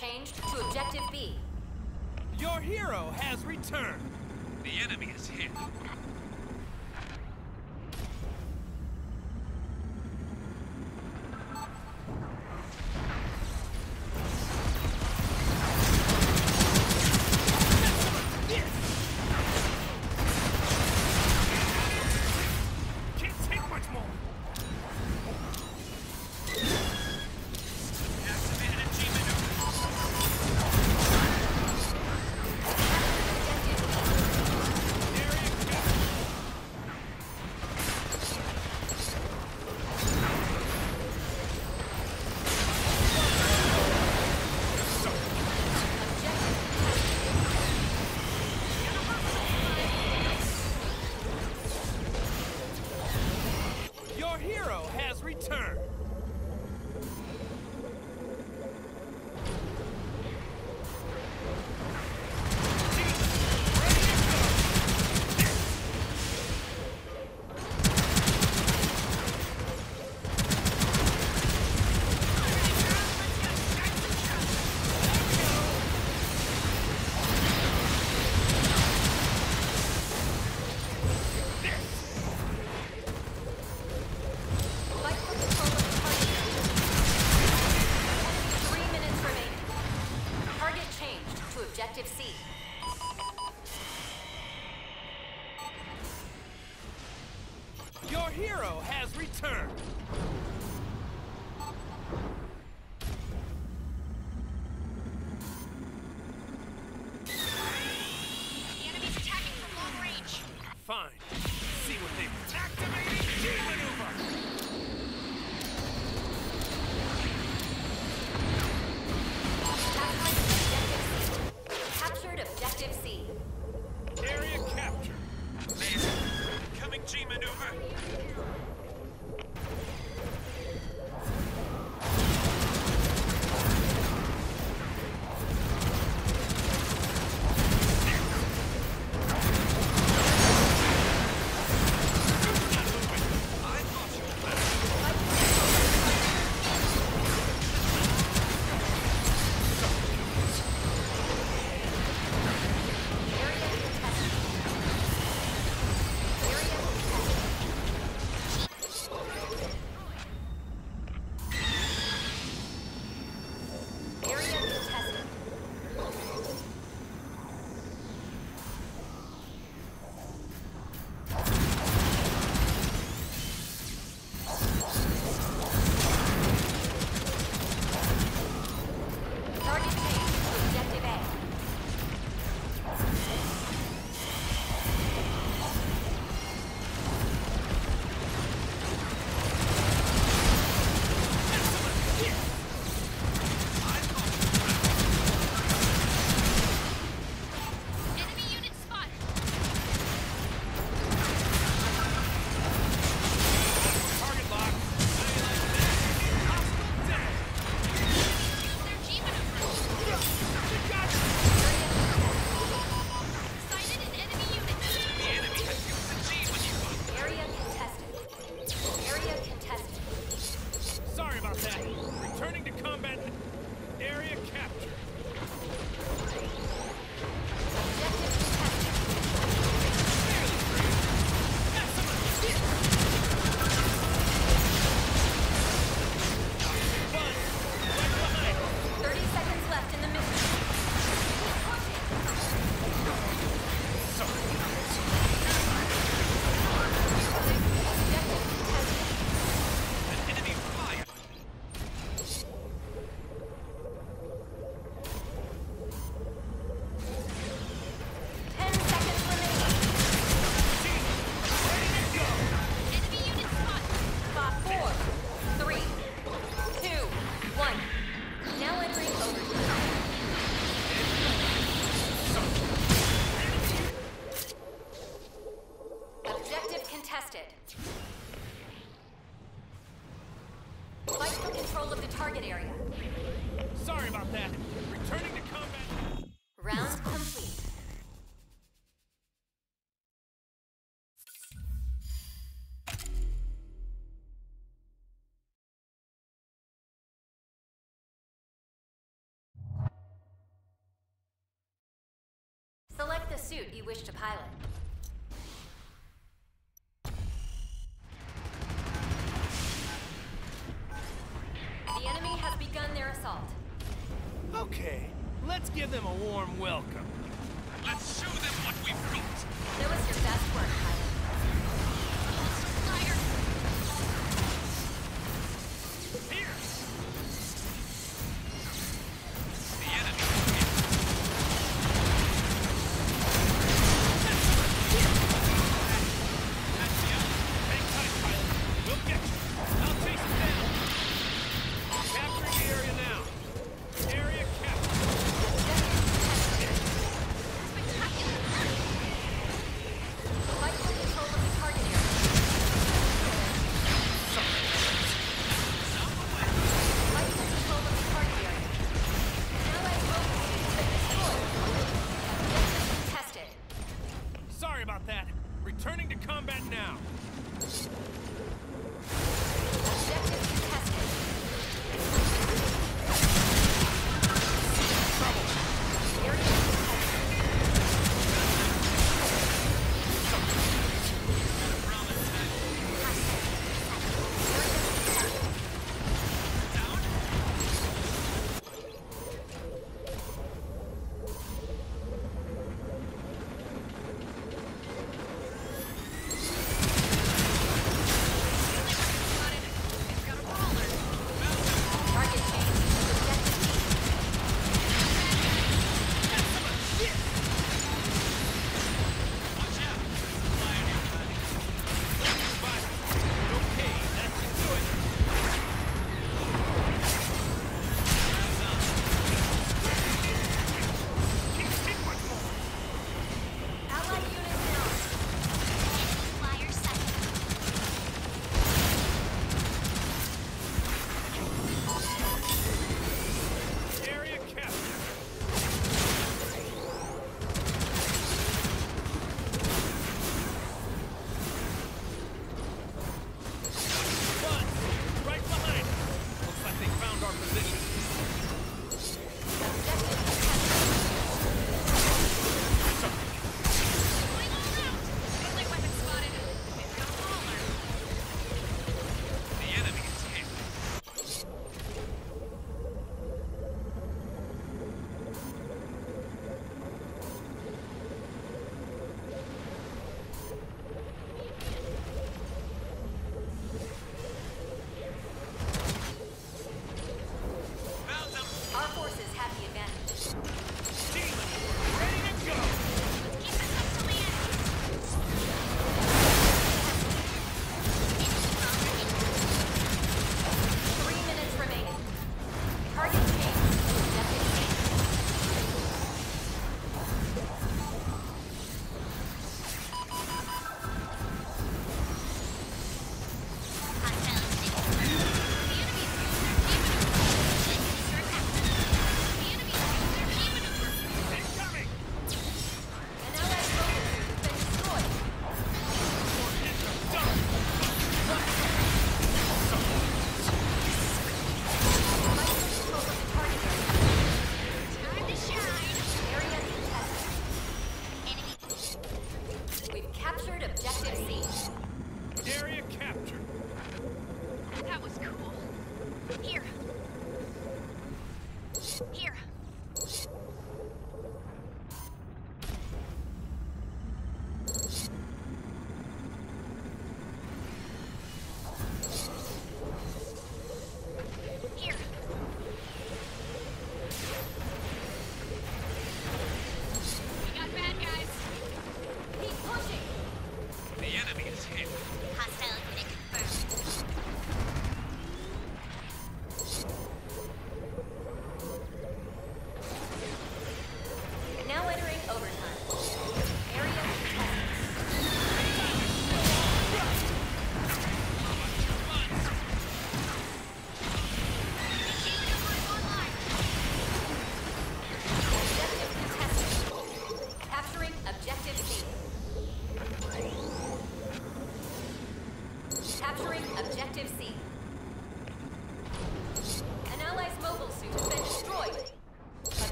changed to Objective B. Your hero has returned. C. Your hero has returned! maneuver. control of the target area. Sorry about that. Returning to combat. Round complete. Select the suit you wish to pilot. Warm welcome.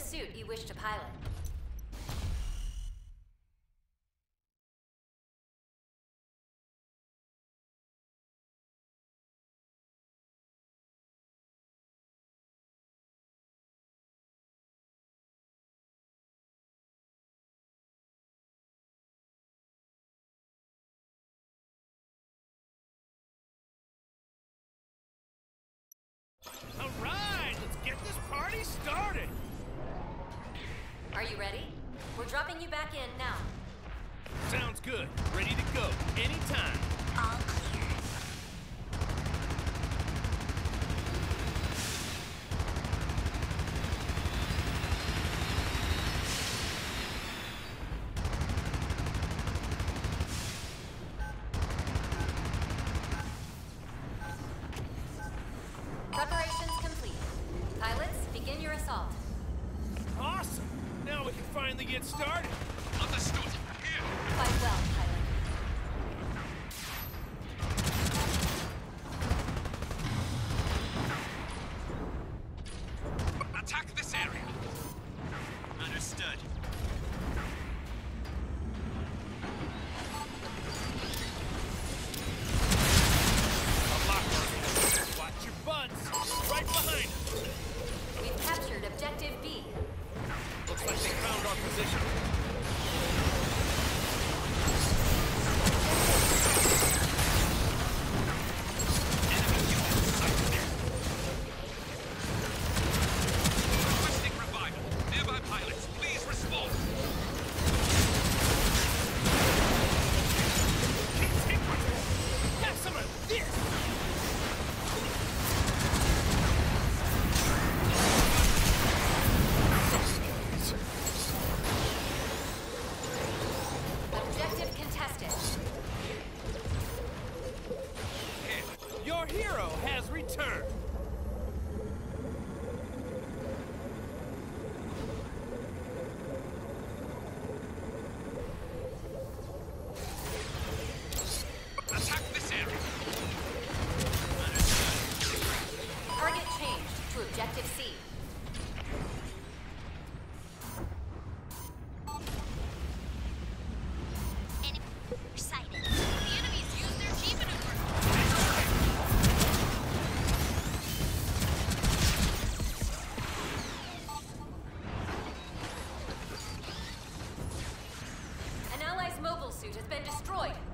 Suit you wish to pilot. All right, let's get this party started. Are you ready? We're dropping you back in now. Sounds good. Ready to go. Anytime. All get started. Understood. Here. Fight well, pilot. Attack this area. Understood. A lot more. Watch your butts. Right behind. We've captured Objective B. Looks like they found our position. Has destroyed.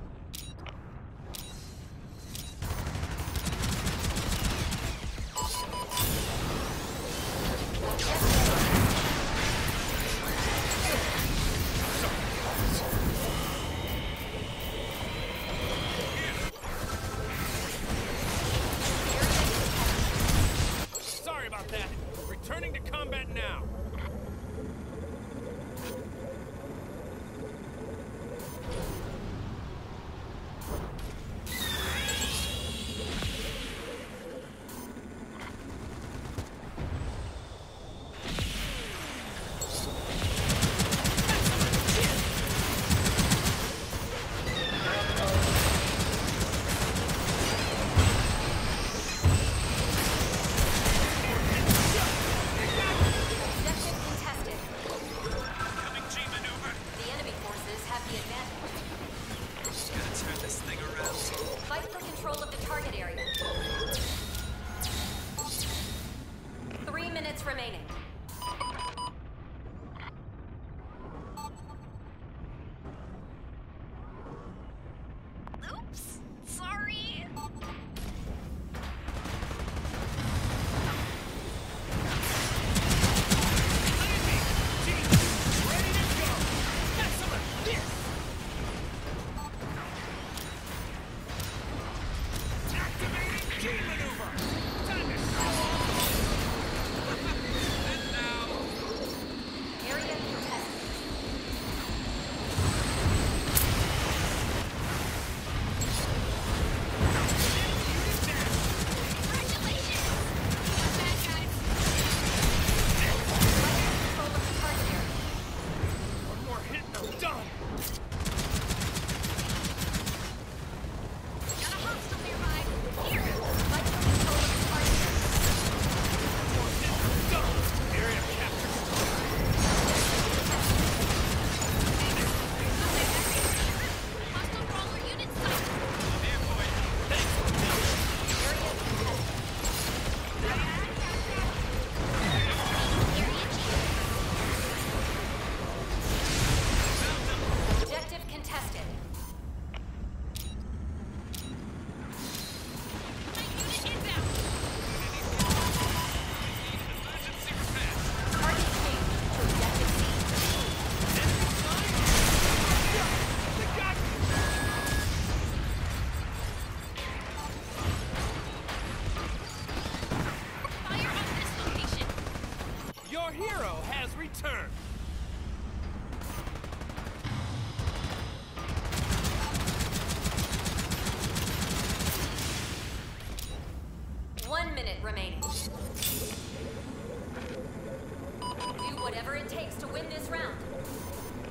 Takes to win this round.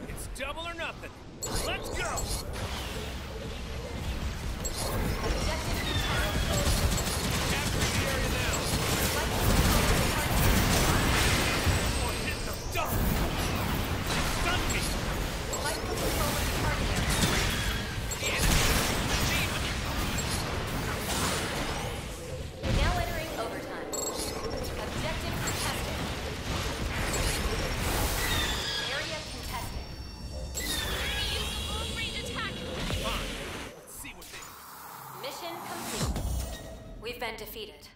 It's double or nothing. Let's go! We've been defeated.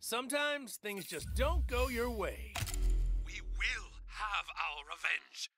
Sometimes things just don't go your way. We will have our revenge.